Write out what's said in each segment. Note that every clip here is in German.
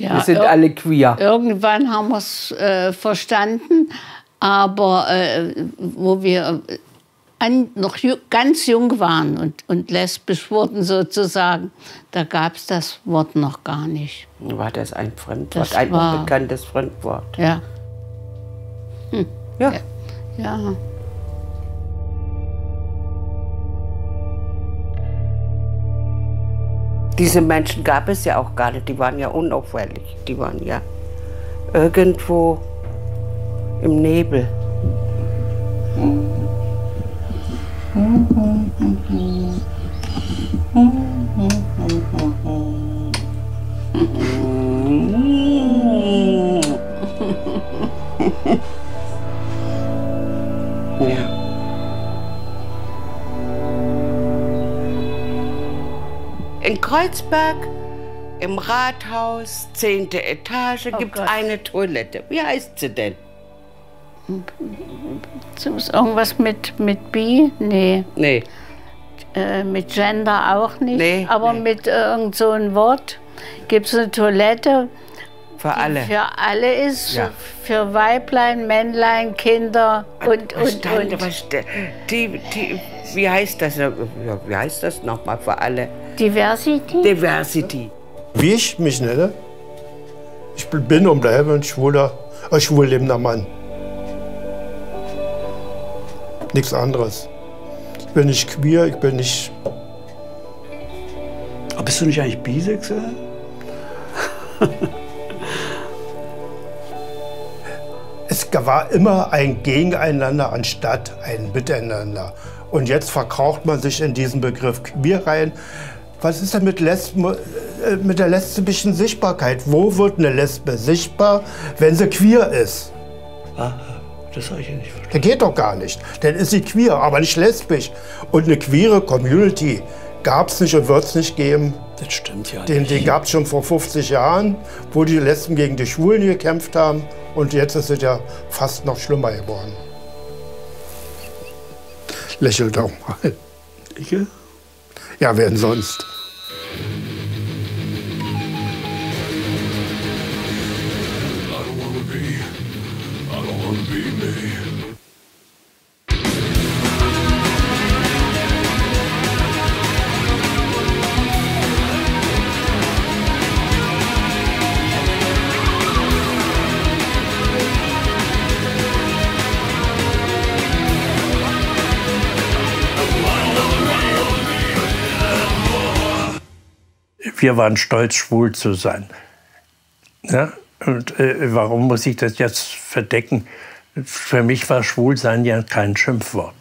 Ja, wir sind alle queer. Irgendwann haben wir es äh, verstanden, aber äh, wo wir äh, an, noch ju ganz jung waren und, und lesbisch wurden sozusagen, da gab es das Wort noch gar nicht. War das ein Fremdwort, Das ein war- unbekanntes Fremdwort? Ja, Ja. ja. Diese Menschen gab es ja auch gar nicht, die waren ja unauffällig. Die waren ja irgendwo im Nebel. Kreuzberg im Rathaus, zehnte Etage, gibt es Gott. eine Toilette. Wie heißt sie denn? Irgendwas mit, mit Bi? Nee. Nee, Äh, mit Gender auch nicht. Nee, aber nee. mit äh, irgend so ein Wort. Gibt es eine Toilette, für alle. für alle ist, Ja. für Weiblein, Männlein, Kinder und, und, und. ste- die, die, wie heißt das? Ja, wie heißt das nochmal für alle? Diversity? Diversity. Wie ich mich nenne? Ich bin und bleibe ein schwuler, ein schwul lebender Mann. Nichts anderes. Ich bin nicht queer, ich bin nicht. Aber bist du nicht eigentlich bisexuell? Es war immer ein Gegeneinander anstatt ein Miteinander. Und jetzt verkraucht man sich in diesen Begriff queer rein. Was ist denn mit, Lesben, äh, mit der lesbischen Sichtbarkeit? Wo wird eine Lesbe sichtbar, wenn sie queer ist? Ah, das habe ich ja nicht verstanden. Das geht doch gar nicht. Dann ist sie queer, aber nicht lesbisch. Und eine queere Community gab es nicht und wird es nicht geben. Das stimmt ja Den, den gab es schon vor 50 Jahren, wo die Lesben gegen die Schwulen gekämpft haben. Und jetzt ist es ja fast noch schlimmer geworden. Lächel doch mal. Ich, ja? Ja, wer denn sonst? Wir waren stolz, schwul zu sein. Ja? Und äh, warum muss ich das jetzt verdecken? Für mich war Schwulsein ja kein Schimpfwort,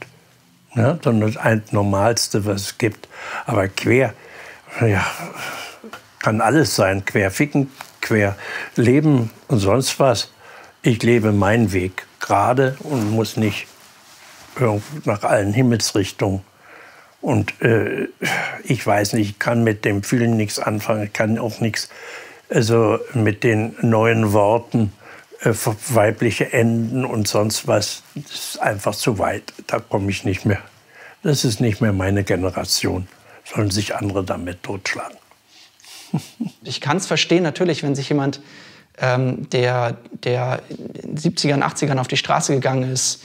ja? sondern das Normalste, was es gibt. Aber quer, ja, kann alles sein. Quer ficken, quer leben und sonst was. Ich lebe meinen Weg gerade und muss nicht nach allen Himmelsrichtungen. Und äh, ich weiß nicht, ich kann mit dem Fühlen nichts anfangen. Ich kann auch nichts, also mit den neuen Worten, äh, weibliche Enden und sonst was, das ist einfach zu weit. Da komme ich nicht mehr. Das ist nicht mehr meine Generation. Sollen sich andere damit totschlagen. Ich kann es verstehen, natürlich, wenn sich jemand, ähm, der, der in den 70ern, 80ern auf die Straße gegangen ist,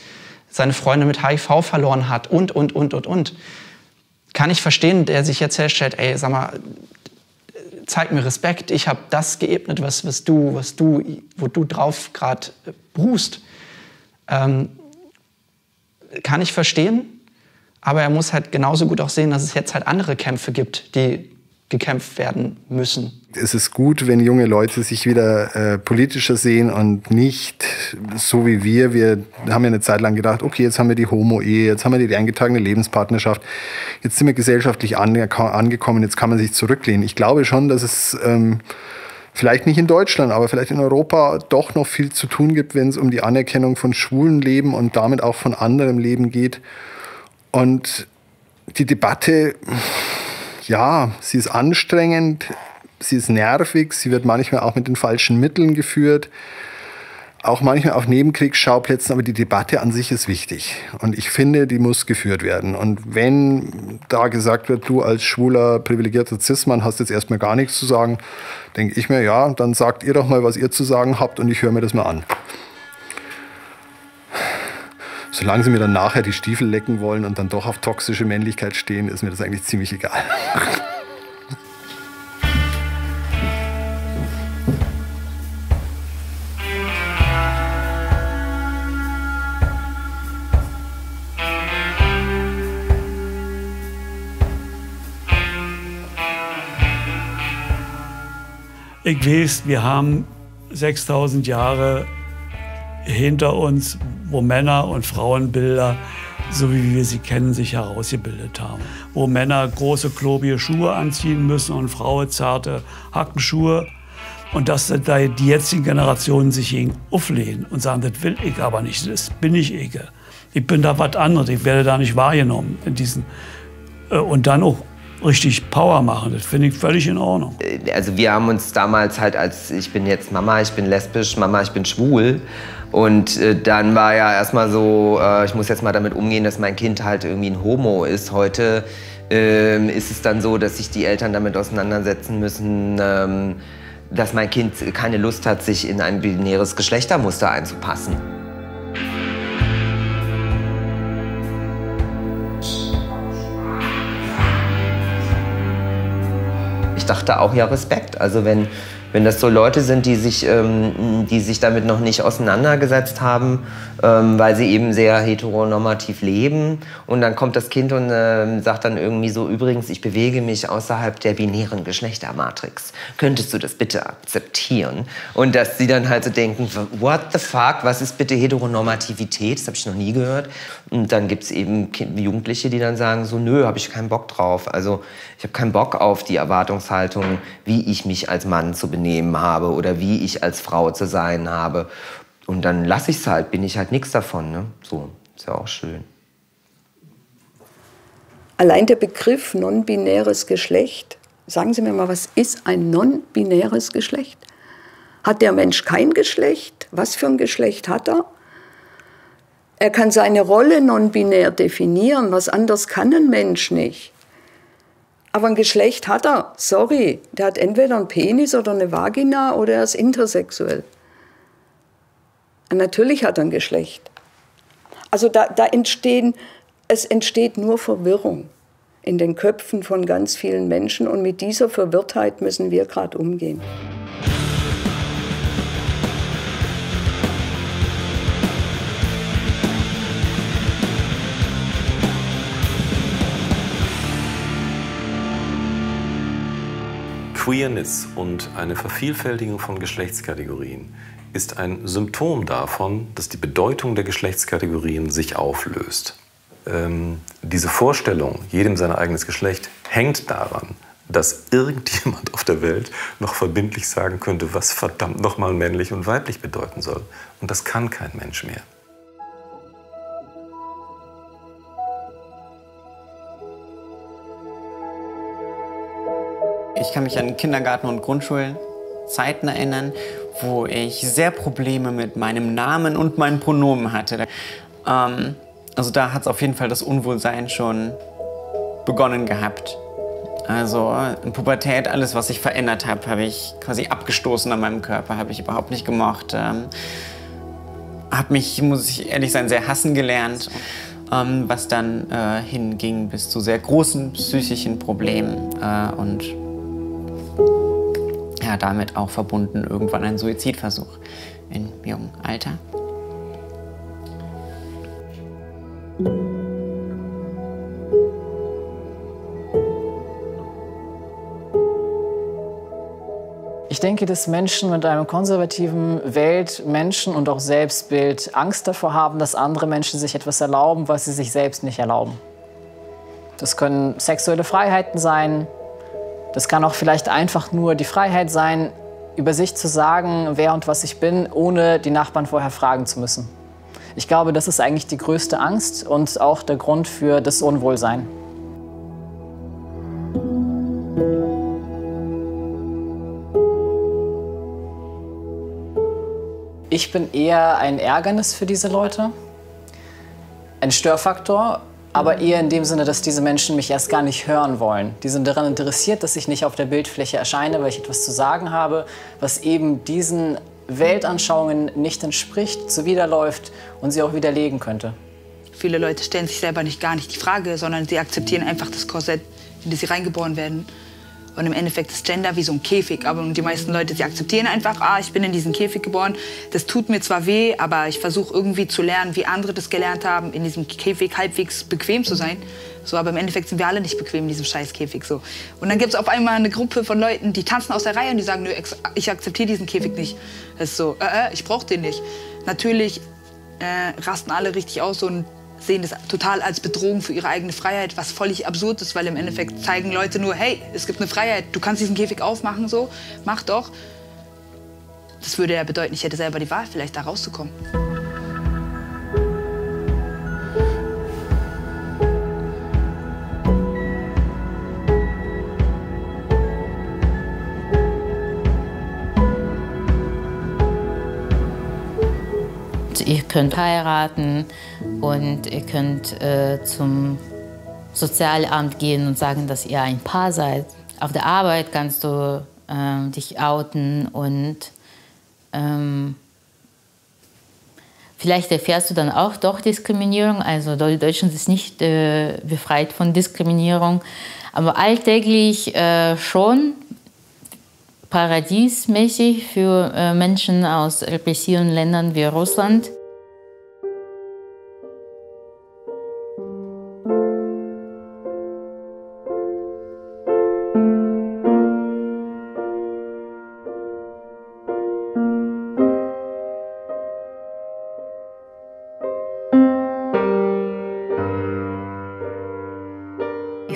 seine Freunde mit HIV verloren hat und, und, und, und, und. Kann ich verstehen, der sich jetzt herstellt, ey, sag mal, zeig mir Respekt, ich habe das geebnet, was, was du, was du, wo du drauf gerade ruhst. Ähm, kann ich verstehen, aber er muss halt genauso gut auch sehen, dass es jetzt halt andere Kämpfe gibt, die gekämpft werden müssen. Es ist gut, wenn junge Leute sich wieder äh, politischer sehen und nicht so wie wir. Wir haben ja eine Zeit lang gedacht, okay, jetzt haben wir die Homo-Ehe, jetzt haben wir die eingetragene Lebenspartnerschaft, jetzt sind wir gesellschaftlich ange angekommen, jetzt kann man sich zurücklehnen. Ich glaube schon, dass es ähm, vielleicht nicht in Deutschland, aber vielleicht in Europa doch noch viel zu tun gibt, wenn es um die Anerkennung von schwulen Leben und damit auch von anderem Leben geht. Und die Debatte, ja, sie ist anstrengend, sie ist nervig, sie wird manchmal auch mit den falschen Mitteln geführt. auch manchmal auf Nebenkriegsschauplätzen, aber die Debatte an sich ist wichtig. Und ich finde, die muss geführt werden. Und wenn da gesagt wird, du als schwuler, privilegierter Cis-Mann hast jetzt erstmal gar nichts zu sagen, denke ich mir, ja, dann sagt ihr doch mal, was ihr zu sagen habt und ich höre mir das mal an. Solange sie mir dann nachher die Stiefel lecken wollen und dann doch auf toxische Männlichkeit stehen, ist mir das eigentlich ziemlich egal. Ich weiß, wir haben 6000 Jahre hinter uns, wo Männer und Frauenbilder, so wie wir sie kennen, sich herausgebildet haben. Wo Männer große, klobige Schuhe anziehen müssen und Frauen zarte Hackenschuhe. Und dass da die jetzigen Generationen sich gegen auflehnen und sagen, das will ich aber nicht, das bin ich ich. Ich bin da was anderes, ich werde da nicht wahrgenommen in diesen. Äh, und dann auch richtig Power machen. Das finde ich völlig in Ordnung. Also wir haben uns damals halt als, ich bin jetzt Mama, ich bin lesbisch, Mama, ich bin schwul. Und äh, dann war ja erstmal so, äh, ich muss jetzt mal damit umgehen, dass mein Kind halt irgendwie ein Homo ist. Heute ähm, ist es dann so, dass sich die Eltern damit auseinandersetzen müssen, ähm, dass mein Kind keine Lust hat, sich in ein binäres Geschlechtermuster einzupassen. ich dachte auch ja Respekt. Also wenn, wenn das so Leute sind, die sich, ähm, die sich damit noch nicht auseinandergesetzt haben, ähm, weil sie eben sehr heteronormativ leben und dann kommt das Kind und äh, sagt dann irgendwie so, übrigens, ich bewege mich außerhalb der binären Geschlechtermatrix. Könntest du das bitte akzeptieren? Und dass sie dann halt so denken, what the fuck, was ist bitte Heteronormativität? Das habe ich noch nie gehört. Und dann gibt es eben Jugendliche, die dann sagen so, nö, habe ich keinen Bock drauf. Also ich habe keinen Bock auf die Erwartungshaltung, wie ich mich als Mann zu benehmen habe oder wie ich als Frau zu sein habe. Und dann lasse ich es halt, bin ich halt nichts davon. Ne? So, ist ja auch schön. Allein der Begriff non-binäres Geschlecht, sagen Sie mir mal, was ist ein non-binäres Geschlecht? Hat der Mensch kein Geschlecht? Was für ein Geschlecht hat er? Er kann seine Rolle non-binär definieren, was anders kann ein Mensch nicht. Aber ein Geschlecht hat er, sorry, der hat entweder einen Penis oder eine Vagina oder er ist intersexuell. Natürlich hat er ein Geschlecht. Also da, da entstehen, es entsteht nur Verwirrung in den Köpfen von ganz vielen Menschen und mit dieser Verwirrtheit müssen wir gerade umgehen. Queerness und eine Vervielfältigung von Geschlechtskategorien ist ein Symptom davon, dass die Bedeutung der Geschlechtskategorien sich auflöst. Ähm, diese Vorstellung, jedem sein eigenes Geschlecht, hängt daran, dass irgendjemand auf der Welt noch verbindlich sagen könnte, was verdammt nochmal männlich und weiblich bedeuten soll. Und das kann kein Mensch mehr. Ich kann mich an Kindergarten- und Grundschulzeiten erinnern, wo ich sehr Probleme mit meinem Namen und meinen Pronomen hatte. Ähm, also da hat es auf jeden Fall das Unwohlsein schon begonnen gehabt. Also in Pubertät, alles, was ich verändert habe, habe ich quasi abgestoßen an meinem Körper, habe ich überhaupt nicht gemocht. Ähm, habe mich, muss ich ehrlich sein, sehr hassen gelernt, ähm, was dann äh, hinging bis zu sehr großen psychischen Problemen äh, und damit auch verbunden irgendwann ein Suizidversuch in jungem Alter. Ich denke, dass Menschen mit einem konservativen Welt-, Menschen- und auch Selbstbild Angst davor haben, dass andere Menschen sich etwas erlauben, was sie sich selbst nicht erlauben. Das können sexuelle Freiheiten sein, das kann auch vielleicht einfach nur die Freiheit sein, über sich zu sagen, wer und was ich bin, ohne die Nachbarn vorher fragen zu müssen. Ich glaube, das ist eigentlich die größte Angst und auch der Grund für das Unwohlsein. Ich bin eher ein Ärgernis für diese Leute, ein Störfaktor, aber eher in dem Sinne, dass diese Menschen mich erst gar nicht hören wollen. Die sind daran interessiert, dass ich nicht auf der Bildfläche erscheine, weil ich etwas zu sagen habe, was eben diesen Weltanschauungen nicht entspricht, zuwiderläuft und sie auch widerlegen könnte. Viele Leute stellen sich selber nicht gar nicht die Frage, sondern sie akzeptieren einfach das Korsett, in das sie reingeboren werden. Und im Endeffekt ist Gender wie so ein Käfig. Aber die meisten Leute, sie akzeptieren einfach, ah, ich bin in diesen Käfig geboren. Das tut mir zwar weh, aber ich versuche irgendwie zu lernen, wie andere das gelernt haben, in diesem Käfig halbwegs bequem zu sein. So, aber im Endeffekt sind wir alle nicht bequem in diesem Scheißkäfig. So. Und dann gibt es auf einmal eine Gruppe von Leuten, die tanzen aus der Reihe und die sagen, nö, ich akzeptiere diesen Käfig nicht. Das ist so, äh, äh, ich brauche den nicht. Natürlich äh, rasten alle richtig aus und sehen das total als Bedrohung für ihre eigene Freiheit, was völlig absurd ist, weil im Endeffekt zeigen Leute nur, hey, es gibt eine Freiheit, du kannst diesen Käfig aufmachen, so, mach doch. Das würde ja bedeuten, ich hätte selber die Wahl, vielleicht da rauszukommen. Ihr könnt heiraten und ihr könnt äh, zum Sozialamt gehen und sagen, dass ihr ein Paar seid. Auf der Arbeit kannst du äh, dich outen und ähm, vielleicht erfährst du dann auch doch Diskriminierung. Also Deutschland ist nicht äh, befreit von Diskriminierung, aber alltäglich äh, schon paradiesmäßig für äh, Menschen aus repressiven Ländern wie Russland.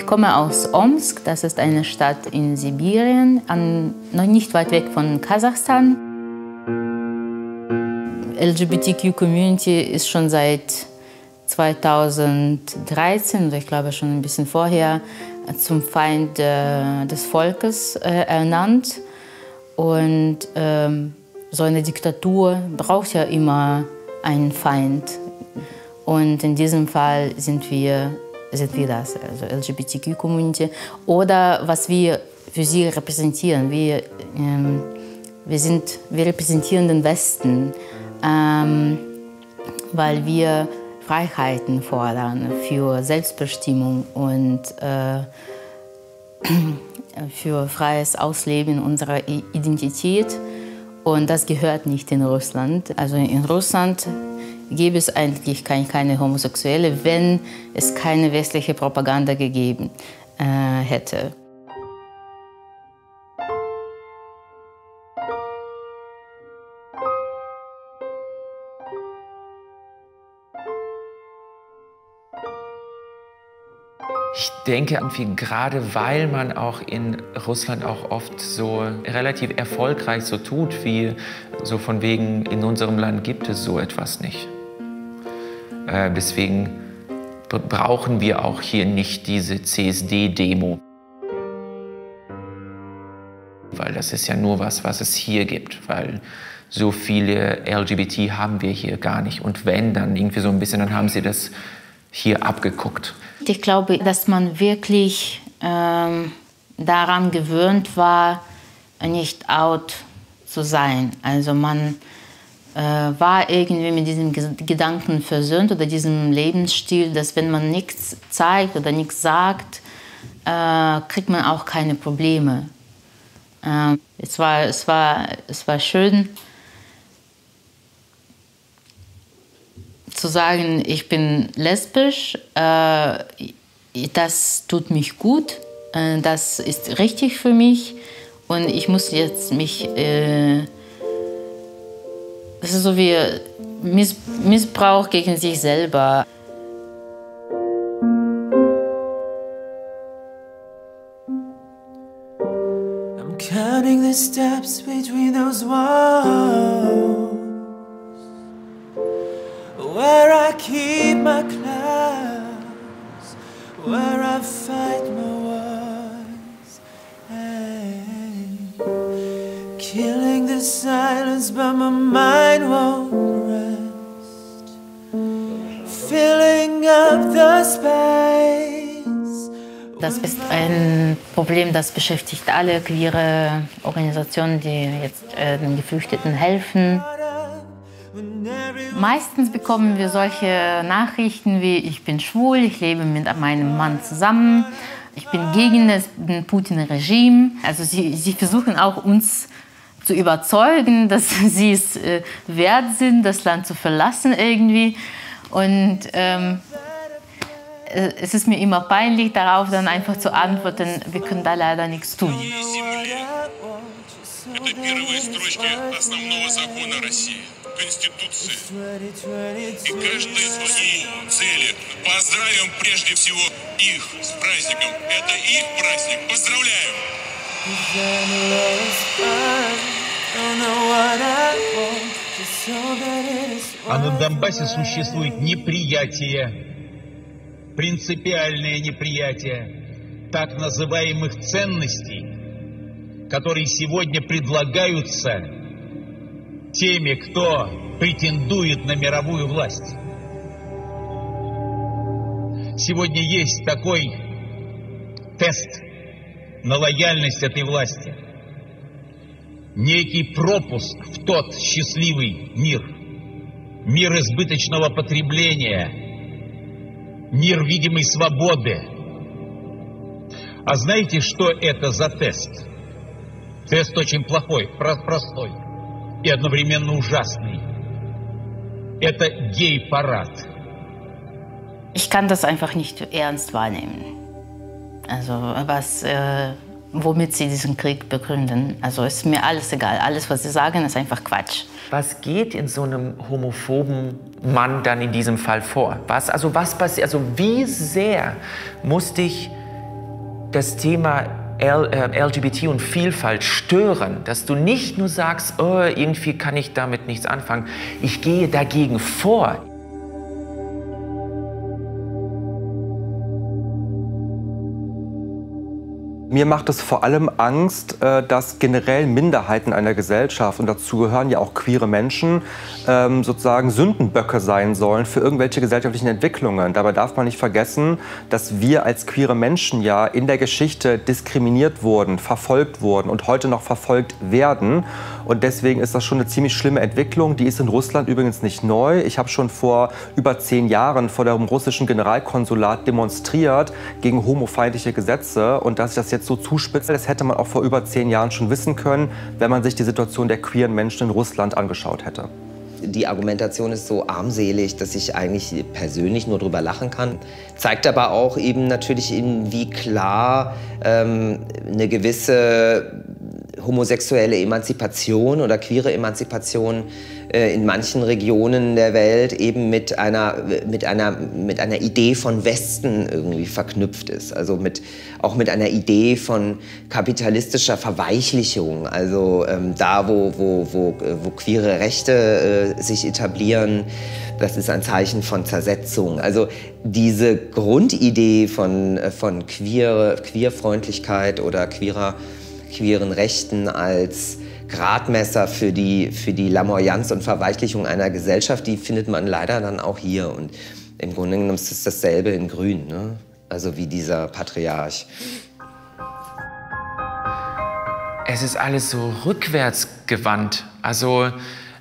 Komme aus Omsk, das ist eine Stadt in Sibirien, an, noch nicht weit weg von Kasachstan. LGBTQ-Community ist schon seit 2013, oder ich glaube schon ein bisschen vorher, zum Feind äh, des Volkes äh, ernannt. Und ähm, so eine Diktatur braucht ja immer einen Feind. Und in diesem Fall sind wir sind wir das, also LGBTQ-Community. Oder was wir für sie repräsentieren. Wir, ähm, wir, sind, wir repräsentieren den Westen, ähm, weil wir Freiheiten fordern für Selbstbestimmung und äh, für freies Ausleben unserer Identität. Und das gehört nicht in Russland. Also in Russland gäbe es eigentlich keine Homosexuelle, wenn es keine westliche Propaganda gegeben äh, hätte. Ich denke irgendwie gerade, weil man auch in Russland auch oft so relativ erfolgreich so tut, wie so von wegen in unserem Land gibt es so etwas nicht. Äh, deswegen brauchen wir auch hier nicht diese CSD-Demo. Weil das ist ja nur was, was es hier gibt. Weil so viele LGBT haben wir hier gar nicht. Und wenn, dann irgendwie so ein bisschen, dann haben sie das hier abgeguckt. Ich glaube, dass man wirklich ähm, daran gewöhnt war, nicht out zu sein. Also man war irgendwie mit diesem Gedanken versöhnt oder diesem Lebensstil, dass wenn man nichts zeigt oder nichts sagt, äh, kriegt man auch keine Probleme. Äh, es, war, es, war, es war schön zu sagen, ich bin lesbisch, äh, das tut mich gut, äh, das ist richtig für mich und ich muss jetzt mich das ist so wie Miss Missbrauch gegen sich selber. I'm counting the steps between those walls but my mind won't rest. Filling up the space. Das ist ein Problem, das beschäftigt alle queere Organisationen, die jetzt äh, den Geflüchteten helfen. Meistens bekommen wir solche Nachrichten wie ich bin schwul, ich lebe mit meinem Mann zusammen, ich bin gegen das Putin-Regime. Also sie, sie versuchen auch uns zu überzeugen, dass sie es äh, wert sind, das Land zu verlassen irgendwie. Und ähm, äh, es ist mir immer peinlich, darauf dann einfach zu antworten, wir können da leider nichts tun. Это первые строчки основного закона России, Конституции. И каждый в своей цели. Поздравим прежде всего их с праздником. Это их праздник. Поздравляю! А на Донбассе существует неприятие, принципиальное неприятие так называемых ценностей, которые сегодня предлагаются теми, кто претендует на мировую власть. Сегодня есть такой тест на лояльность этой власти. Некий пропуск в тот счастливый мир. Мир избыточного потребления. Мир видимой свободы. А знаете, что это за тест? Тест очень плохой, простой и одновременно ужасный. Это гей-парад. Ich kann das einfach nicht ernst wahrnehmen. Also was, äh, womit sie diesen Krieg begründen. Also ist mir alles egal. Alles, was sie sagen, ist einfach Quatsch. Was geht in so einem homophoben Mann dann in diesem Fall vor? Was, also was passiert? Also wie sehr muss dich das Thema L, äh, LGBT und Vielfalt stören, dass du nicht nur sagst, oh, irgendwie kann ich damit nichts anfangen. Ich gehe dagegen vor. Mir macht es vor allem Angst, äh, dass generell Minderheiten einer Gesellschaft, und dazu gehören ja auch queere Menschen, ähm, sozusagen Sündenböcke sein sollen für irgendwelche gesellschaftlichen Entwicklungen. Dabei darf man nicht vergessen, dass wir als queere Menschen ja in der Geschichte diskriminiert wurden, verfolgt wurden und heute noch verfolgt werden. Und deswegen ist das schon eine ziemlich schlimme Entwicklung. Die ist in Russland übrigens nicht neu. Ich habe schon vor über zehn Jahren vor dem russischen Generalkonsulat demonstriert gegen homofeindliche Gesetze. Und dass ich das jetzt so zuspitze, das hätte man auch vor über zehn Jahren schon wissen können, wenn man sich die Situation der queeren Menschen in Russland angeschaut hätte. Die Argumentation ist so armselig, dass ich eigentlich persönlich nur drüber lachen kann. Zeigt aber auch eben natürlich, wie klar ähm, eine gewisse homosexuelle Emanzipation oder queere Emanzipation äh, in manchen Regionen der Welt eben mit einer, mit, einer, mit einer Idee von Westen irgendwie verknüpft ist. Also mit, auch mit einer Idee von kapitalistischer Verweichlichung. Also ähm, da, wo, wo, wo, wo queere Rechte äh, sich etablieren, das ist ein Zeichen von Zersetzung. Also diese Grundidee von, äh, von queer, Queerfreundlichkeit oder queerer, queeren Rechten als Gradmesser für die, für die Lamoyanz und Verweichlichung einer Gesellschaft, die findet man leider dann auch hier. Und im Grunde genommen ist es dasselbe in Grün, ne? also wie dieser Patriarch. Es ist alles so rückwärtsgewandt. Also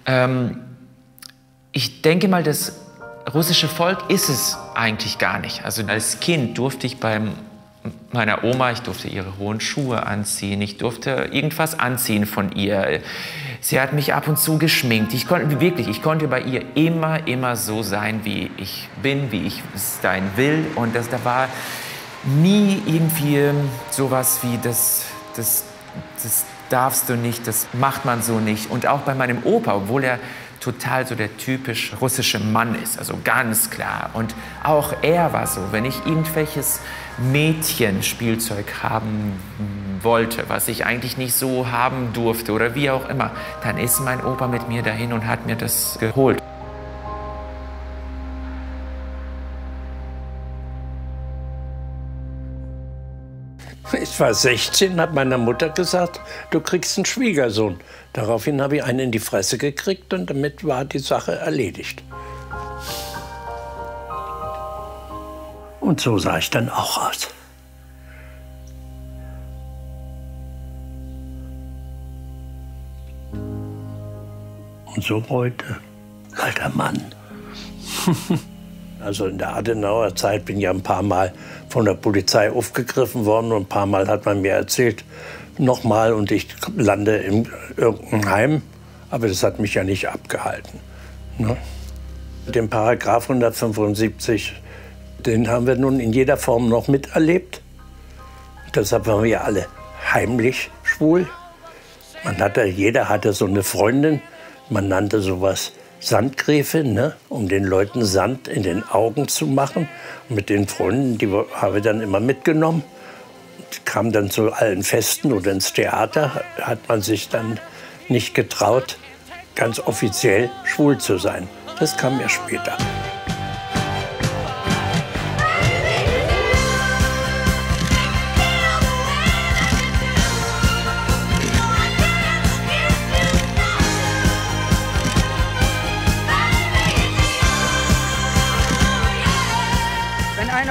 ähm, ich denke mal, das russische Volk ist es eigentlich gar nicht. Also als Kind durfte ich beim meiner Oma, ich durfte ihre hohen Schuhe anziehen, ich durfte irgendwas anziehen von ihr. Sie hat mich ab und zu geschminkt. Ich konnte wirklich, ich konnte bei ihr immer, immer so sein, wie ich bin, wie ich sein will. Und das, da war nie irgendwie sowas wie das, das, das darfst du nicht, das macht man so nicht. Und auch bei meinem Opa, obwohl er total so der typisch russische Mann ist, also ganz klar. Und auch er war so, wenn ich irgendwelches Mädchenspielzeug haben wollte, was ich eigentlich nicht so haben durfte oder wie auch immer, dann ist mein Opa mit mir dahin und hat mir das geholt. Ich war 16, hat meiner Mutter gesagt, du kriegst einen Schwiegersohn. Daraufhin habe ich einen in die Fresse gekriegt und damit war die Sache erledigt. Und so sah ich dann auch aus. Und so heute, alter Mann. also in der Adenauer Zeit bin ich ja ein paar Mal von der Polizei aufgegriffen worden und ein paar Mal hat man mir erzählt, nochmal und ich lande in irgendeinem Heim. Aber das hat mich ja nicht abgehalten. Ne? Den Paragraph 175, den haben wir nun in jeder Form noch miterlebt. Deshalb waren wir alle heimlich schwul. Man hatte, jeder hatte so eine Freundin, man nannte sowas Sandgräfin, ne? um den Leuten Sand in den Augen zu machen. Und mit den Freunden, die habe ich dann immer mitgenommen. Kam dann zu allen Festen oder ins Theater, hat man sich dann nicht getraut, ganz offiziell schwul zu sein. Das kam ja später.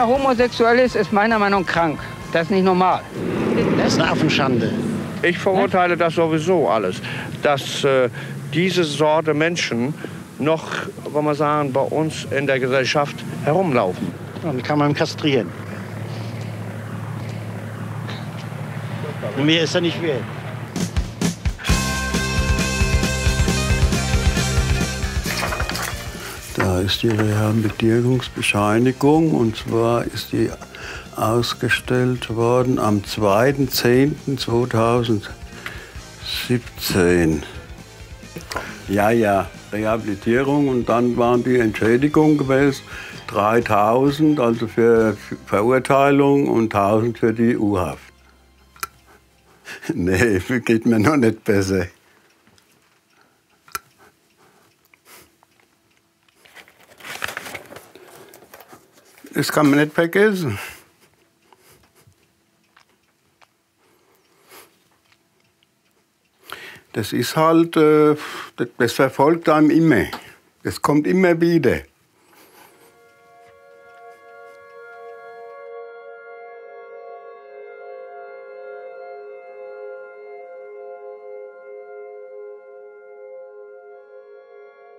Wenn homosexuell ist, ist meiner Meinung nach krank. Das ist nicht normal. Das ist eine Affenschande. Ich verurteile das sowieso alles, dass äh, diese Sorte Menschen noch, wollen wir sagen, bei uns in der Gesellschaft herumlaufen. Dann kann man ihn kastrieren. Und Mehr ist er nicht wert. Ist die Rehabilitierungsbescheinigung und zwar ist die ausgestellt worden am 2.10.2017. Ja, ja, Rehabilitierung und dann waren die Entschädigungen gewesen 3000, also für Verurteilung und 1000 für die U-Haft. Nee, geht mir noch nicht besser. Das kann man nicht vergessen. Das ist halt, äh, das- das verfolgt einem immer. Das kommt immer wieder.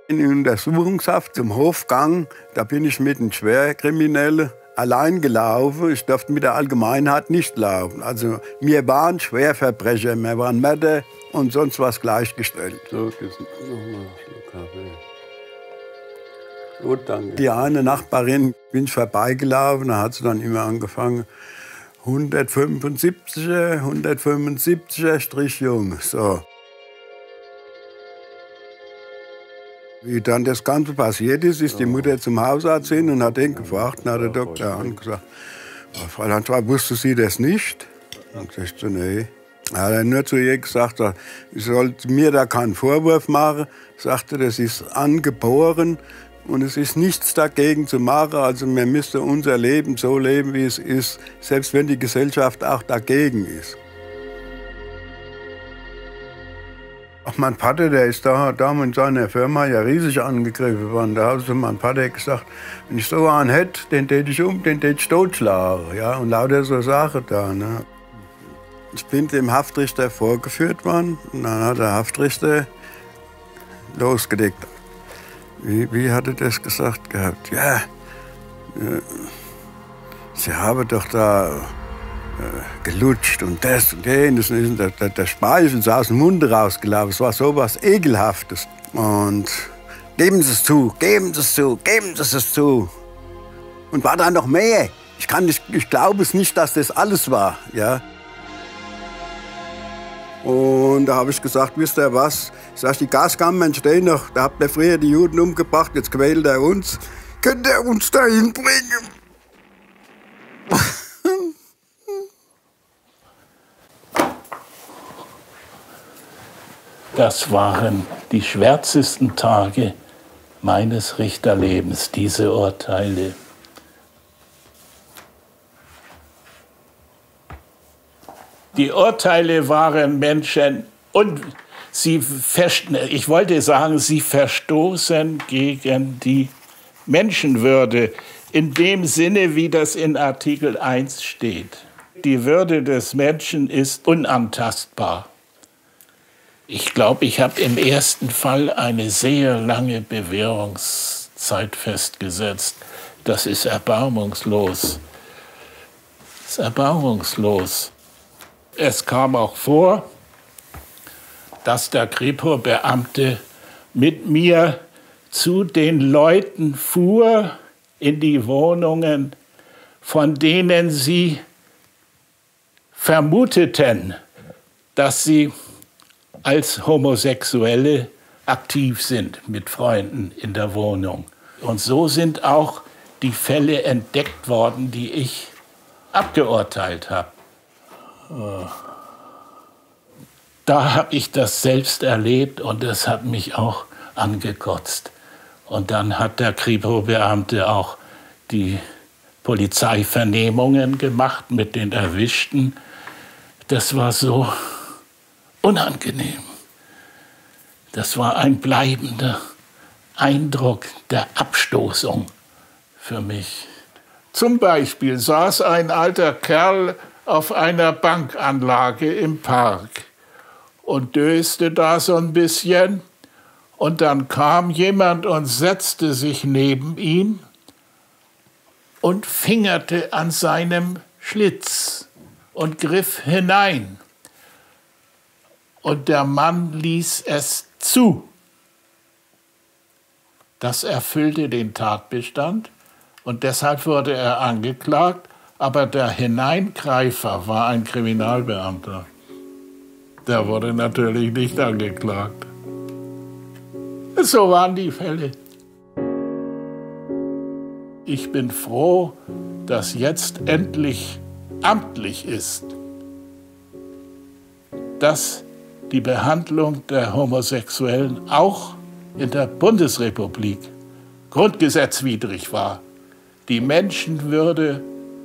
In Untersuchungshaft zum Hofgang, da bin ich mit einem Schwerkriminellen allein gelaufen. Ich durfte mit der Allgemeinheit nicht laufen. Also wir waren Schwerverbrecher, wir waren Mörder und sonst was gleichgestellt. So. Gut, danke. Die eine Nachbarin bin ich vorbeigelaufen, da hat sie dann immer angefangen. 175er, 175er Strich Jung. So. Wie dann das Ganze passiert ist, ist die Mutter zum Hausarzt hin und hat den gefragt. Dann hat der Doktor angesagt, "Oh, Fräulein Traub, wusste sie das nicht? Und ich sagte, nee. Er hat nur zu ihr gesagt, ich sollte mir da keinen Vorwurf machen. Sagte, das ist angeboren und es ist nichts dagegen zu machen. Also wir müssen unser Leben so leben, wie es ist, selbst wenn die Gesellschaft auch dagegen ist. Ach, mein Vater, der ist da, da in seiner Firma ja riesig angegriffen worden. Da hat mein Vater gesagt, wenn ich so einen hätte, den täte ich um, den täte ich totschlagen. Ja, und lauter so Sachen da. Ne? Ich bin dem Haftrichter vorgeführt worden und dann hat der Haftrichter losgelegt. Wie, wie hat er das gesagt gehabt? Ja, äh, Sie haben doch da gelutscht und das und jenes. Und der, der, Speichel ist aus dem Munde rausgelaufen. Es war so was Ekelhaftes. Und geben Sie es zu, geben Sie es zu, geben Sie es zu. Und war da noch mehr? Ich, kann nicht, ich glaube es nicht, dass das alles war. Ja. Und da habe ich gesagt, wisst ihr was? Ich sag, die Gaskammern stehen noch. Da habt ihr früher die Juden umgebracht, jetzt quält er uns. Könnt ihr uns dahin bringen? Das waren die schwärzesten Tage meines Richterlebens, diese Urteile. Die Urteile waren Menschen und sie, ich wollte sagen, sie verstoßen gegen die Menschenwürde in dem Sinne, wie das in Artikel 1 steht. Die Würde des Menschen ist unantastbar. Ich glaube, ich habe im ersten Fall eine sehr lange Bewährungszeit festgesetzt. Das ist erbarmungslos. Das ist erbarmungslos. Es kam auch vor, dass der Kripo-Beamte mit mir zu den Leuten fuhr in die Wohnungen, von denen sie vermuteten, dass sie als Homosexuelle aktiv sind mit Freunden in der Wohnung. Und so sind auch die Fälle entdeckt worden, die ich abgeurteilt habe. Da habe ich das selbst erlebt und es hat mich auch angekotzt. Und dann hat der Kripo-Beamte auch die Polizeivernehmungen gemacht mit den Erwischten. Das war so unangenehm. Das war ein bleibender Eindruck der Abstoßung für mich. Zum Beispiel saß ein alter Kerl auf einer Bankanlage im Park und döste da so ein bisschen. Und dann kam jemand und setzte sich neben ihn und fingerte an seinem Schlitz und griff hinein. Und der Mann ließ es zu. Das erfüllte den Tatbestand und deshalb wurde er angeklagt, aber der Hineingreifer war ein Kriminalbeamter. Der wurde natürlich nicht angeklagt. So waren die Fälle. Ich bin froh, dass jetzt endlich amtlich ist, dass die Behandlung der Homosexuellen auch in der Bundesrepublik grundgesetzwidrig war. Die Menschenwürde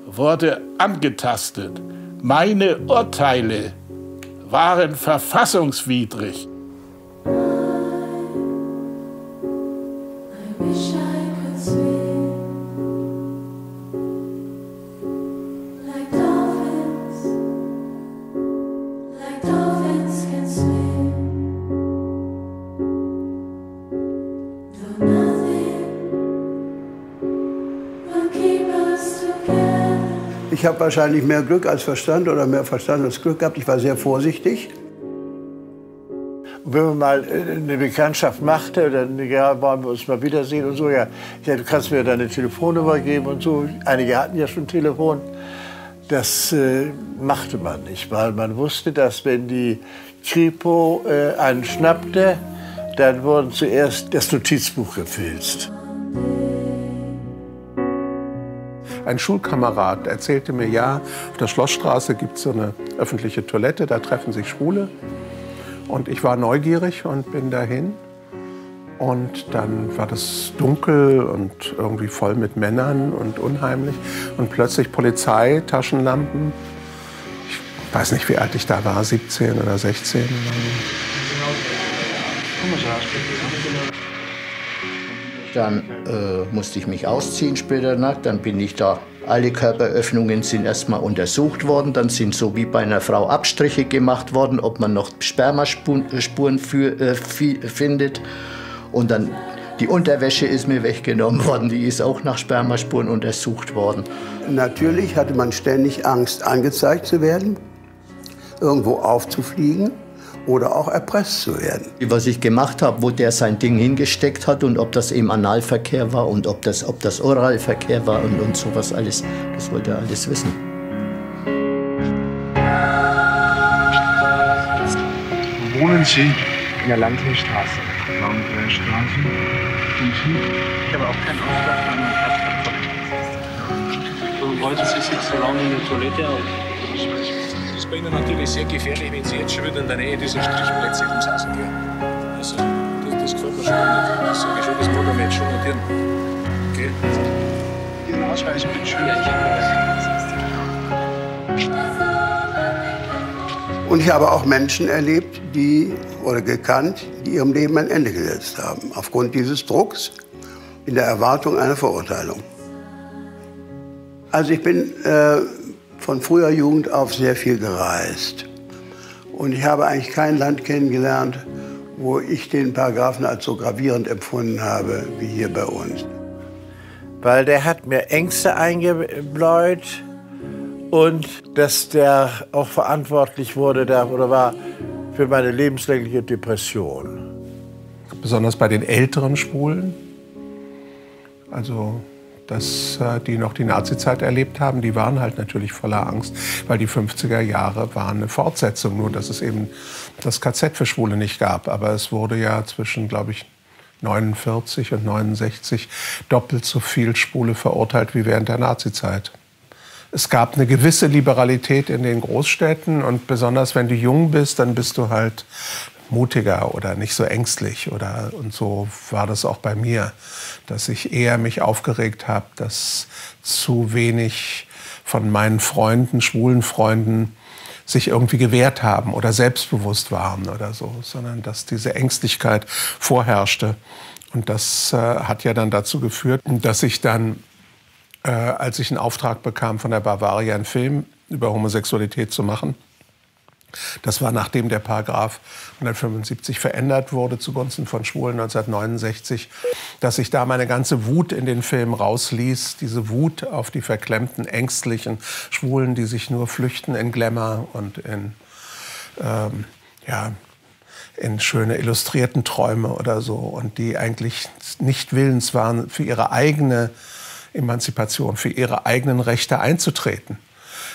wurde angetastet. Meine Urteile waren verfassungswidrig. Habe wahrscheinlich mehr Glück als Verstand oder mehr Verstand als Glück gehabt. Ich war sehr vorsichtig. Wenn man mal äh, eine Bekanntschaft machte, dann ja, wollen wir uns mal wiedersehen und so, ja, ja, du kannst mir deine Telefonnummer geben und so. Einige hatten ja schon Telefon. Das äh, machte man nicht, weil man wusste, dass wenn die Kripo äh, einen schnappte, dann wurde zuerst das Notizbuch gefilzt. Ein Schulkamerad erzählte mir, ja, auf der Schlossstraße gibt es so eine öffentliche Toilette, da treffen sich Schwule. Und ich war neugierig und bin dahin. Und dann war das dunkel und irgendwie voll mit Männern und unheimlich. Und plötzlich Polizei, Taschenlampen. Ich weiß nicht, wie alt ich da war, 17 oder 16. Dann äh, musste ich mich ausziehen später Nacht. Dann bin ich da. Alle Körperöffnungen sind erstmal untersucht worden. Dann sind so wie bei einer Frau Abstriche gemacht worden, ob man noch Spermaspuren für, äh, findet. Und dann die Unterwäsche ist mir weggenommen worden. Die ist auch nach Spermaspuren untersucht worden. Natürlich hatte man ständig Angst, angezeigt zu werden, irgendwo aufzufliegen oder auch erpresst zu werden. Was ich gemacht habe, wo der sein Ding hingesteckt hat und ob das eben Analverkehr war und ob das, ob das Oralverkehr war und, und sowas alles, das wollte er alles wissen. Wo wohnen Sie? In der Landwehrstraße. Landwehrstraße. Und Sie? Ich habe auch keinen Auftrag an meinen Platz Warum wollten Sie sich so lange in der Toilette auf? Bei Ihnen natürlich sehr gefährlich, wenn Sie jetzt schon wieder in der Nähe dieser Strichplätze rumsaßen gehen. Also, das, das gefällt mir schon nicht. Das sage ich schon, das mag man jetzt schon notieren. Okay? Ihren Ausweis, bitte schön. Ja, ich habe Und ich habe auch Menschen erlebt, die oder gekannt, die ihrem Leben ein Ende gesetzt haben, aufgrund dieses Drucks in der Erwartung einer Verurteilung. Also ich bin äh, von früher Jugend auf sehr viel gereist. Und ich habe eigentlich kein Land kennengelernt, wo ich den Paragraphen als so gravierend empfunden habe wie hier bei uns. Weil der hat mir Ängste eingebläut und dass der auch verantwortlich wurde der, oder war für meine lebenslängliche Depression. Besonders bei den älteren Schwulen. Also dass äh, die noch die Nazizeit erlebt haben, die waren halt natürlich voller Angst, weil die 50er Jahre waren eine Fortsetzung, nur dass es eben das KZ für Schwule nicht gab. Aber es wurde ja zwischen, glaube ich, 49 und 69 doppelt so viel Schwule verurteilt wie während der Nazizeit. Es gab eine gewisse Liberalität in den Großstädten und besonders wenn du jung bist, dann bist du halt mutiger oder nicht so ängstlich oder und so war das auch bei mir, dass ich eher mich aufgeregt habe, dass zu wenig von meinen Freunden, schwulen Freunden sich irgendwie gewehrt haben oder selbstbewusst waren oder so, sondern dass diese Ängstlichkeit vorherrschte. Und das äh, hat ja dann dazu geführt, dass ich dann, äh, als ich einen Auftrag bekam von der Bavaria, einen Film über Homosexualität zu machen, das war nachdem der Paragraph 175 verändert wurde zugunsten von Schwulen 1969, dass ich da meine ganze Wut in den Film rausließ. Diese Wut auf die verklemmten, ängstlichen Schwulen, die sich nur flüchten in Glamour und in, ähm, ja, in schöne illustrierten Träume oder so und die eigentlich nicht willens waren, für ihre eigene Emanzipation, für ihre eigenen Rechte einzutreten.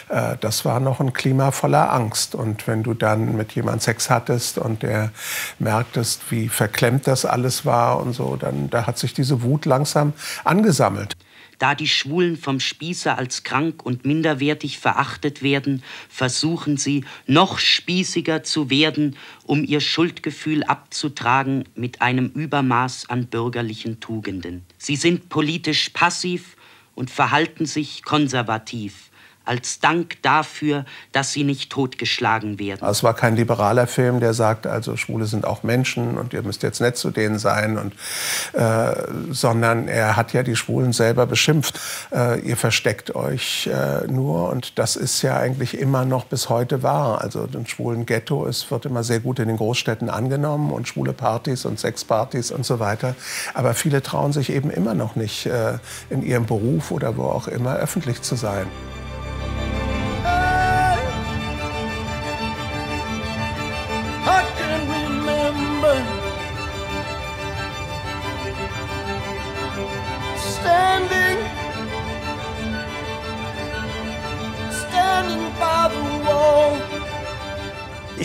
Äh, das war noch ein Klima voller Angst. Und wenn du dann mit jemandem Sex hattest und der merktest, wie verklemmt das alles war und so, dann da hat sich diese Wut langsam angesammelt. Da die Schwulen vom Spießer als krank und minderwertig verachtet werden, versuchen sie, noch spießiger zu werden, um ihr Schuldgefühl abzutragen mit einem Übermaß an bürgerlichen Tugenden. Sie sind politisch passiv und verhalten sich konservativ als Dank dafür, dass sie nicht totgeschlagen werden. Es war kein liberaler Film, der sagt, also Schwule sind auch Menschen und ihr müsst jetzt nett zu denen sein, und, äh, sondern er hat ja die Schwulen selber beschimpft. Äh, ihr versteckt euch äh, nur und das ist ja eigentlich immer noch bis heute wahr. Also ein schwulen Ghetto es wird immer sehr gut in den Großstädten angenommen und schwule Partys und Sexpartys und so weiter. Aber viele trauen sich eben immer noch nicht äh, in ihrem Beruf oder wo auch immer öffentlich zu sein.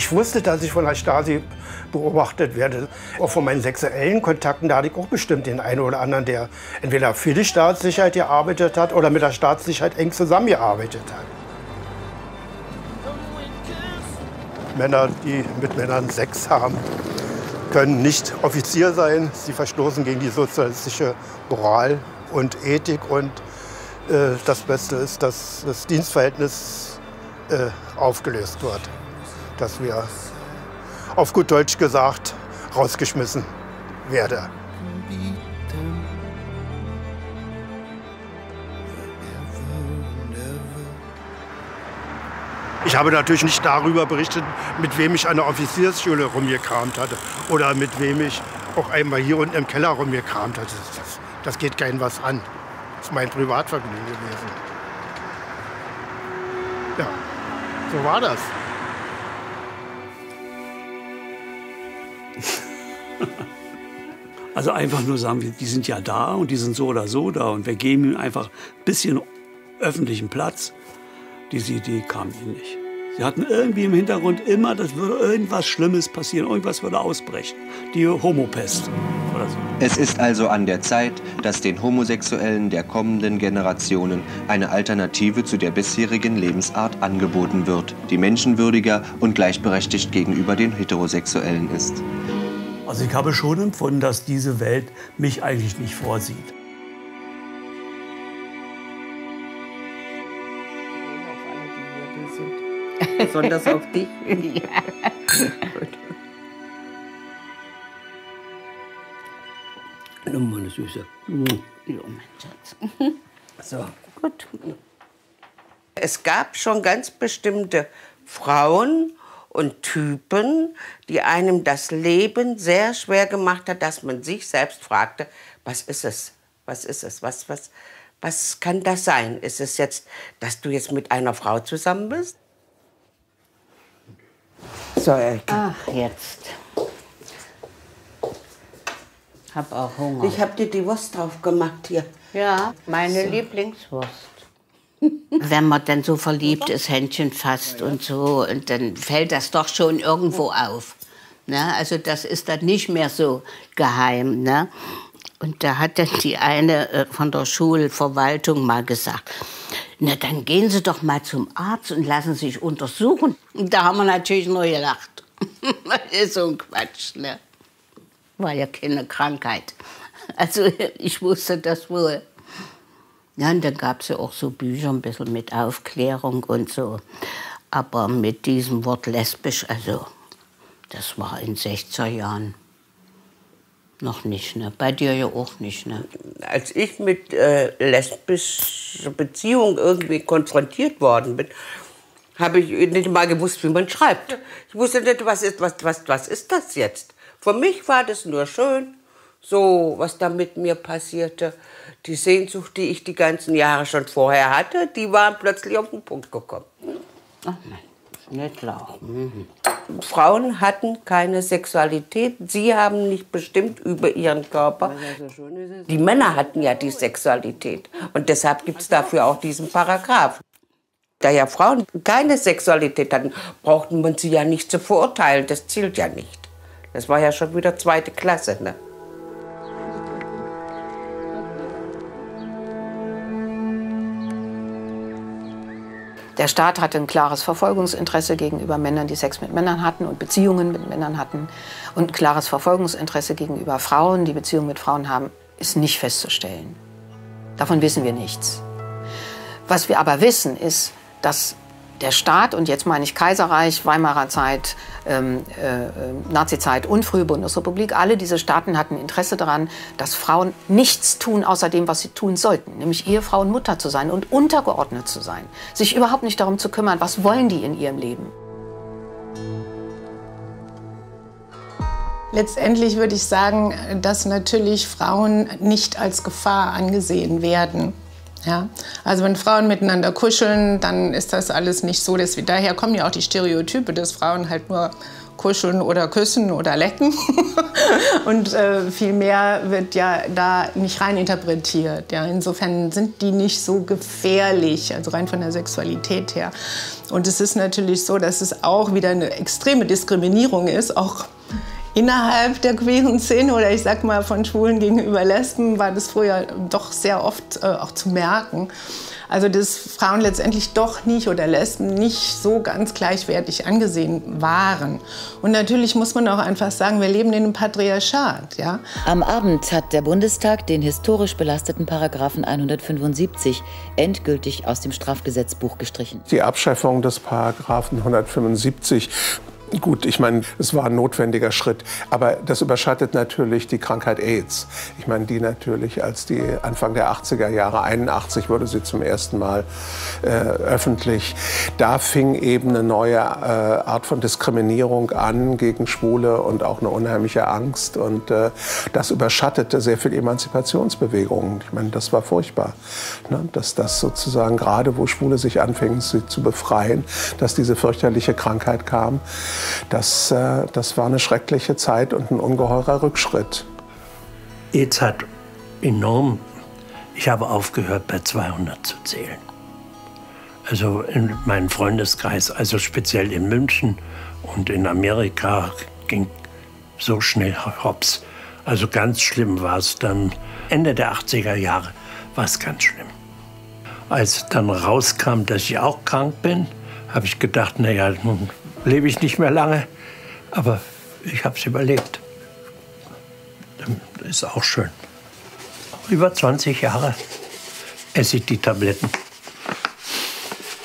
Ich wusste, dass ich von der Stasi beobachtet werde. Auch von meinen sexuellen Kontakten, da hatte ich auch bestimmt den einen oder anderen, der entweder für die Staatssicherheit gearbeitet hat oder mit der Staatssicherheit eng zusammengearbeitet hat. Männer, die mit Männern Sex haben, können nicht Offizier sein. Sie verstoßen gegen die sozialistische Moral und Ethik. Und äh, das Beste ist, dass das Dienstverhältnis äh, aufgelöst wird. Dass wir, auf gut Deutsch gesagt, rausgeschmissen werden. Ich habe natürlich nicht darüber berichtet, mit wem ich an der Offiziersschule rumgekramt hatte oder mit wem ich auch einmal hier unten im Keller rumgekramt hatte. Das, das geht keinem was an. Das ist mein Privatvergnügen gewesen. Ja, so war das. Also einfach nur sagen, die sind ja da und die sind so oder so da und wir geben ihnen einfach ein bisschen öffentlichen Platz. Diese Idee kam ihnen nicht. Sie hatten irgendwie im Hintergrund immer, das würde irgendwas Schlimmes passieren, irgendwas würde ausbrechen. Die Homopest oder so. Es ist also an der Zeit, dass den Homosexuellen der kommenden Generationen eine Alternative zu der bisherigen Lebensart angeboten wird, die menschenwürdiger und gleichberechtigt gegenüber den Heterosexuellen ist. Also ich habe schon empfunden, dass diese Welt mich eigentlich nicht vorsieht. besonders auf dich. Oh, meine Süße. Ja, mein Schatz. So, gut. Es gab schon ganz bestimmte Frauen und Typen, die einem das Leben sehr schwer gemacht hat, dass man sich selbst fragte, was ist es? Was ist es? Was, was, was kann das sein? Ist es jetzt, dass du jetzt mit einer Frau zusammen bist? So, Elke. Ach, jetzt. Hab auch Hunger. Ich habe dir die Wurst drauf gemacht hier. Ja, meine. Lieblingswurst. Wenn man dann so verliebt ist, Händchen fasst und so, und dann fällt das doch schon irgendwo auf. Ne? Also das ist dann nicht mehr so geheim. Ne? Und da hat dann die eine äh, von der Schulverwaltung mal gesagt, na dann gehen Sie doch mal zum Arzt und lassen sich untersuchen. Und da haben wir natürlich nur gelacht. das ist so ein Quatsch. Ne? War ja keine Krankheit. Also ich wusste das wohl. Ja, und dann gab es ja auch so Bücher ein bisschen mit Aufklärung und so. Aber mit diesem Wort lesbisch, also das war in 60er Jahren noch nicht. Ne? Bei dir ja auch nicht. Ne? Als ich mit äh, lesbischer Beziehung irgendwie konfrontiert worden bin, habe ich nicht mal gewusst, wie man schreibt. Ich wusste nicht, was ist, was, was, was ist das jetzt? Für mich war das nur schön, so was da mit mir passierte. Die Sehnsucht, die ich die ganzen Jahre schon vorher hatte, die waren plötzlich auf den Punkt gekommen. Ach nein, nicht lachen. Frauen hatten keine Sexualität. Sie haben nicht bestimmt über ihren Körper. Die Männer hatten ja die Sexualität. Und deshalb gibt es dafür auch diesen Paragraph. Da ja Frauen keine Sexualität hatten, brauchten man sie ja nicht zu verurteilen. Das zielt ja nicht. Das war ja schon wieder zweite Klasse. Ne? Der Staat hatte ein klares Verfolgungsinteresse gegenüber Männern, die Sex mit Männern hatten und Beziehungen mit Männern hatten. Und ein klares Verfolgungsinteresse gegenüber Frauen, die Beziehungen mit Frauen haben, ist nicht festzustellen. Davon wissen wir nichts. Was wir aber wissen, ist, dass der Staat, und jetzt meine ich Kaiserreich, Weimarer Zeit, ähm, äh, äh, Nazizeit und frühe Bundesrepublik, alle diese Staaten hatten Interesse daran, dass Frauen nichts tun außer dem, was sie tun sollten, nämlich Ehefrau und Mutter zu sein und untergeordnet zu sein, sich überhaupt nicht darum zu kümmern, was wollen die in ihrem Leben. Letztendlich würde ich sagen, dass natürlich Frauen nicht als Gefahr angesehen werden. Ja, also wenn Frauen miteinander kuscheln, dann ist das alles nicht so. Dass wir, daher kommen ja auch die Stereotype, dass Frauen halt nur kuscheln oder küssen oder lecken. Und äh, viel mehr wird ja da nicht rein interpretiert. Ja. Insofern sind die nicht so gefährlich, also rein von der Sexualität her. Und es ist natürlich so, dass es auch wieder eine extreme Diskriminierung ist, auch innerhalb der queeren Szene oder ich sag mal von Schwulen gegenüber Lesben war das früher doch sehr oft äh, auch zu merken. Also dass Frauen letztendlich doch nicht oder Lesben nicht so ganz gleichwertig angesehen waren. Und natürlich muss man auch einfach sagen, wir leben in einem Patriarchat. Ja? Am Abend hat der Bundestag den historisch belasteten Paragraphen 175 endgültig aus dem Strafgesetzbuch gestrichen. Die Abschaffung des Paragraphen 175 Gut, ich meine, es war ein notwendiger Schritt, aber das überschattet natürlich die Krankheit AIDS. Ich meine, die natürlich, als die Anfang der 80er Jahre, 81 wurde sie zum ersten Mal äh, öffentlich, da fing eben eine neue äh, Art von Diskriminierung an gegen Schwule und auch eine unheimliche Angst und äh, das überschattete sehr viel Emanzipationsbewegungen. Ich meine, das war furchtbar, ne? dass das sozusagen gerade, wo Schwule sich anfingen, sie zu befreien, dass diese fürchterliche Krankheit kam. Das, äh, das war eine schreckliche Zeit und ein ungeheurer Rückschritt. AIDS hat enorm, ich habe aufgehört bei 200 zu zählen. Also in meinem Freundeskreis, also speziell in München und in Amerika ging so schnell hops. Also ganz schlimm war es dann Ende der 80er Jahre, war es ganz schlimm. Als dann rauskam, dass ich auch krank bin, habe ich gedacht, naja, nun lebe ich nicht mehr lange, aber ich habe es überlebt. Das ist auch schön. Über 20 Jahre esse ich die Tabletten.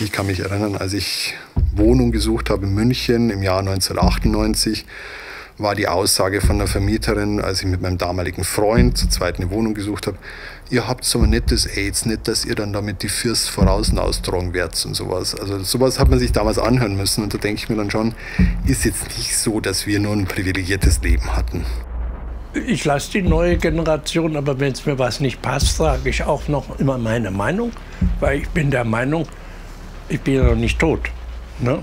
Ich kann mich erinnern, als ich Wohnung gesucht habe in München im Jahr 1998, war die Aussage von der Vermieterin, als ich mit meinem damaligen Freund zur zweiten Wohnung gesucht habe, ihr habt so ein nettes AIDS, nicht, dass ihr dann damit die Fürst voraus austragen werdet und sowas. Also sowas hat man sich damals anhören müssen und da denke ich mir dann schon, ist jetzt nicht so, dass wir nur ein privilegiertes Leben hatten. Ich lasse die neue Generation, aber wenn es mir was nicht passt, sage ich auch noch immer meine Meinung, weil ich bin der Meinung, ich bin ja noch nicht tot. Ne?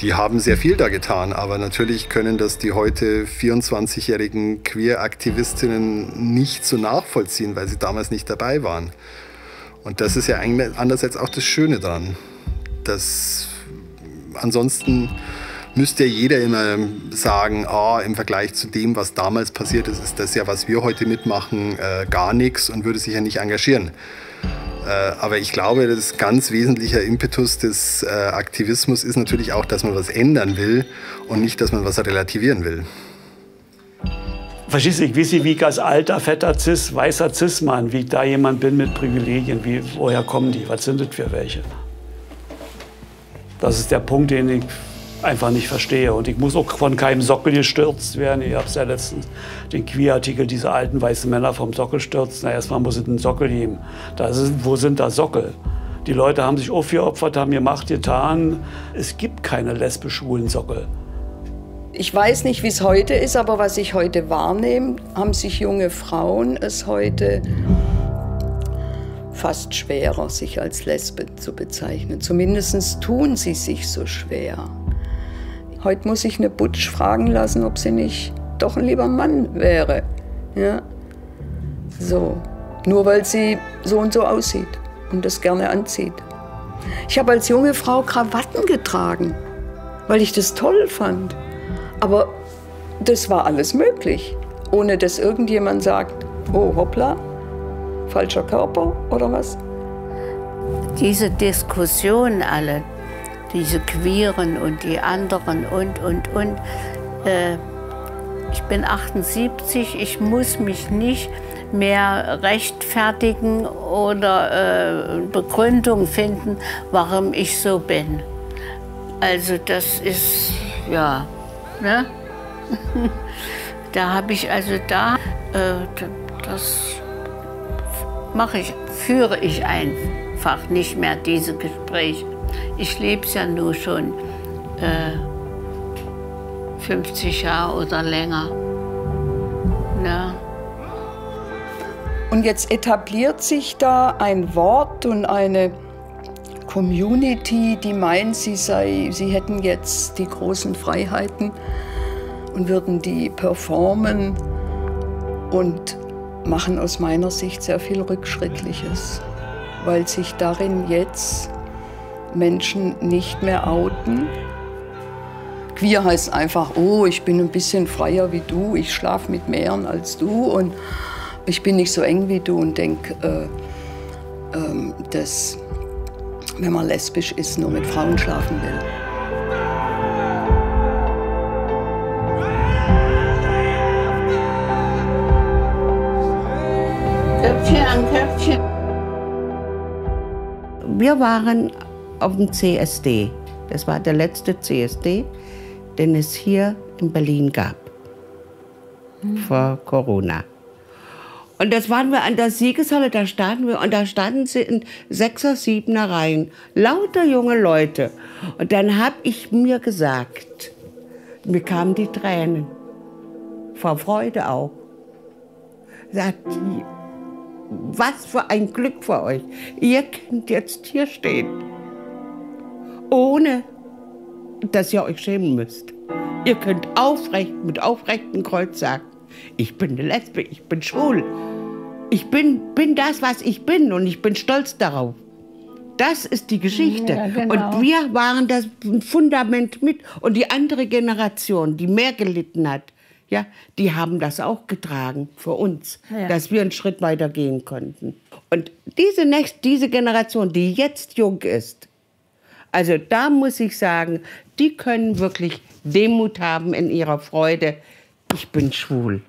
Die haben sehr viel da getan, aber natürlich können das die heute 24-jährigen Queer-Aktivistinnen nicht so nachvollziehen, weil sie damals nicht dabei waren. Und das ist ja andererseits auch das Schöne daran. Dass ansonsten müsste ja jeder immer sagen, ah, im Vergleich zu dem, was damals passiert ist, ist das ja, was wir heute mitmachen, äh, gar nichts und würde sich ja nicht engagieren. Äh, aber ich glaube, das ganz wesentlicher Impetus des äh, Aktivismus ist natürlich auch, dass man was ändern will und nicht, dass man was relativieren will. Verstehst du, ich weiß nicht, wie ich als alter, fetter Cis, weißer Cis-Mann, wie ich da jemand bin mit Privilegien, wie, woher kommen die, was sind das für welche? Das ist der Punkt, den ich einfach nicht verstehe. Und ich muss auch von keinem Sockel gestürzt werden. Ich habe ja letztens den Queer-Artikel, diese alten weißen Männer vom Sockel stürzt. Na, erstmal muss es einen Sockel geben. Da ist, wo sind da Sockel? Die Leute haben sich aufgeopfert, haben gemacht, getan. Es gibt keine lesbisch-schwulen Sockel. Ich weiß nicht, wie es heute ist, aber was ich heute wahrnehme, haben sich junge Frauen es heute fast schwerer, sich als Lesbe zu bezeichnen. Zumindest tun sie sich so schwer. Heute muss ich eine Butch fragen lassen, ob sie nicht doch ein lieber Mann wäre. Ja? So. Nur weil sie so und so aussieht und das gerne anzieht. Ich habe als junge Frau Krawatten getragen, weil ich das toll fand. Aber das war alles möglich, ohne dass irgendjemand sagt, oh hoppla, falscher Körper oder was. Diese Diskussion alle, diese Queeren und die anderen und, und, und. Äh, ich bin 78, ich muss mich nicht mehr rechtfertigen oder äh, Begründung finden, warum ich so bin. Also das ist, ja, ne? da habe ich also da, äh, das mache ich, führe ich einfach nicht mehr diese Gespräche. Ich lebe es ja nur schon äh, 50 Jahre oder länger. Ja. Und jetzt etabliert sich da ein Wort und eine Community, die meint, sie, sei, sie hätten jetzt die großen Freiheiten und würden die performen und machen aus meiner Sicht sehr viel Rückschrittliches, weil sich darin jetzt Menschen nicht mehr outen. Queer heißt einfach, oh, ich bin ein bisschen freier wie du, ich schlafe mit mehreren als du und ich bin nicht so eng wie du und denke, äh, äh, dass, wenn man lesbisch ist, nur mit Frauen schlafen will. Köpfchen an Köpfchen. Wir waren auf dem CSD. Das war der letzte CSD, den es hier in Berlin gab. Mhm. Vor Corona. Und das waren wir an der Siegeshalle, da standen wir und da standen sie in sechser, siebener Reihen. Lauter junge Leute. Und dann habe ich mir gesagt, mir kamen die Tränen. Vor Freude auch. Sagt, was für ein Glück für euch. Ihr könnt jetzt hier stehen ohne dass ihr euch schämen müsst. Ihr könnt aufrecht, mit aufrechtem Kreuz sagen, ich bin eine Lesbe, ich bin schwul. Ich bin, bin das, was ich bin und ich bin stolz darauf. Das ist die Geschichte. Ja, genau. Und wir waren das Fundament mit. Und die andere Generation, die mehr gelitten hat, ja, die haben das auch getragen für uns, ja. dass wir einen Schritt weiter gehen konnten. Und diese, nächste, diese Generation, die jetzt jung ist, also da muss ich sagen, die können wirklich Demut haben in ihrer Freude. Ich bin schwul.